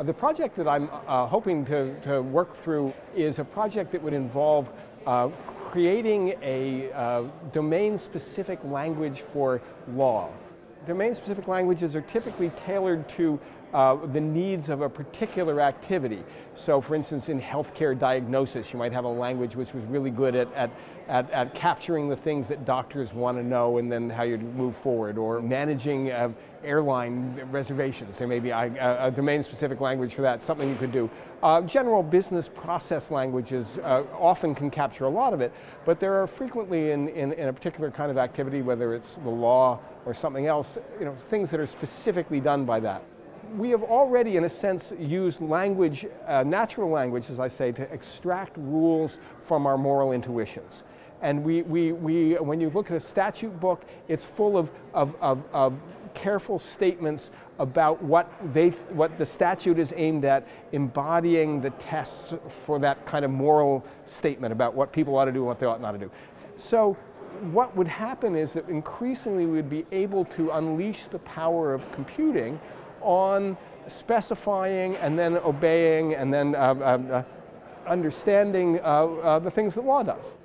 Uh, the project that I'm uh, hoping to, to work through is a project that would involve uh, creating a uh, domain-specific language for law. Domain-specific languages are typically tailored to uh, the needs of a particular activity. So for instance, in healthcare diagnosis, you might have a language which was really good at, at, at, at capturing the things that doctors want to know and then how you move forward, or managing uh, airline reservations. There may be a, a domain-specific language for that, something you could do. Uh, general business process languages uh, often can capture a lot of it, but there are frequently in, in, in, a particular kind of activity, whether it's the law or something else, you know, things that are specifically done by that we have already, in a sense, used language, uh, natural language, as I say, to extract rules from our moral intuitions. And we, we, we, when you look at a statute book, it's full of, of, of, of careful statements about what, they, what the statute is aimed at, embodying the tests for that kind of moral statement about what people ought to do and what they ought not to do. So what would happen is that increasingly we would be able to unleash the power of computing on specifying and then obeying and then uh, uh, uh understanding uh, uh, the things that law does.